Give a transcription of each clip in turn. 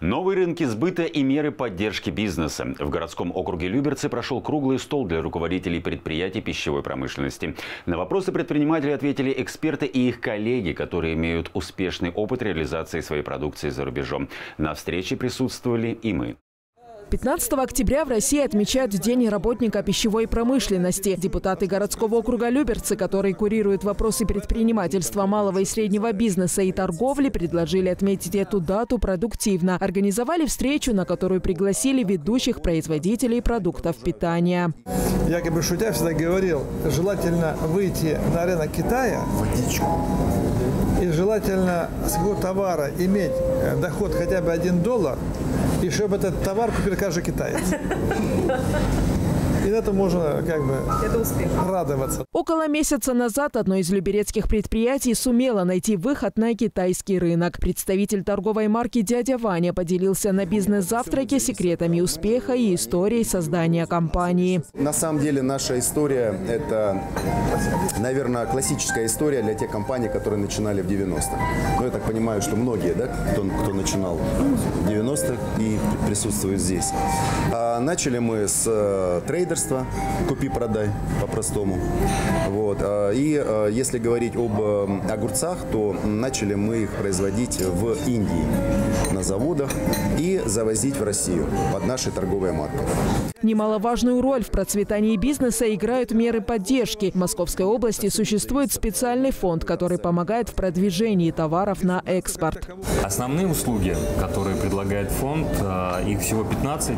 Новые рынки сбыта и меры поддержки бизнеса. В городском округе Люберцы прошел круглый стол для руководителей предприятий пищевой промышленности. На вопросы предпринимателей ответили эксперты и их коллеги, которые имеют успешный опыт реализации своей продукции за рубежом. На встрече присутствовали и мы. 15 октября в России отмечают День работника пищевой промышленности. Депутаты городского округа Люберцы, которые курируют вопросы предпринимательства малого и среднего бизнеса и торговли, предложили отметить эту дату продуктивно. Организовали встречу, на которую пригласили ведущих производителей продуктов питания. Я как бы шутя всегда говорил, желательно выйти на рынок Китая Водичку. Желательно с его товара иметь э, доход хотя бы 1 доллар, и чтобы этот товар купил каждый китаец. Это можно как бы это успех. радоваться. Около месяца назад одно из люберецких предприятий сумело найти выход на китайский рынок. Представитель торговой марки «Дядя Ваня» поделился на бизнес-завтраке секретами успеха и историей создания компании. На самом деле наша история – это, наверное, классическая история для тех компаний, которые начинали в 90-х. Ну, я так понимаю, что многие, да, кто, кто начинал в 90-х и присутствуют здесь. А начали мы с э, трейдерства, трейдерство, купи-продай по-простому. Вот. А, и а, если говорить об э, огурцах, то начали мы их производить в Индии на заводах и завозить в Россию под нашей торговой маркой. Немаловажную роль в процветании бизнеса играют меры поддержки. В Московской области существует специальный фонд, который помогает в продвижении товаров на экспорт. Основные услуги, которые предлагает фонд, э, их всего 15,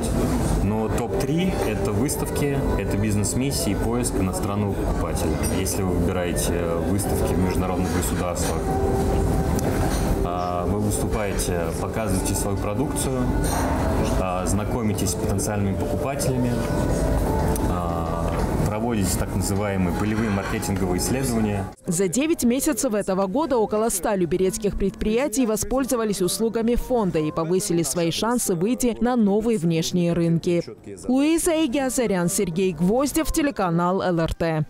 но топ-3 – это выставки, это бизнес-миссии и поиск иностранного покупателя. Если вы выбираете выставки в международных государствах, вы выступаете, показываете свою продукцию, а, знакомитесь с потенциальными покупателями, проводите так называемые полевые маркетинговые исследования. За 9 месяцев этого года около 100 люберецких предприятий воспользовались услугами фонда и повысили свои шансы выйти на новые внешние рынки. Луиза Игиазарян, Сергей Гвоздев, телеканал ЛРТ.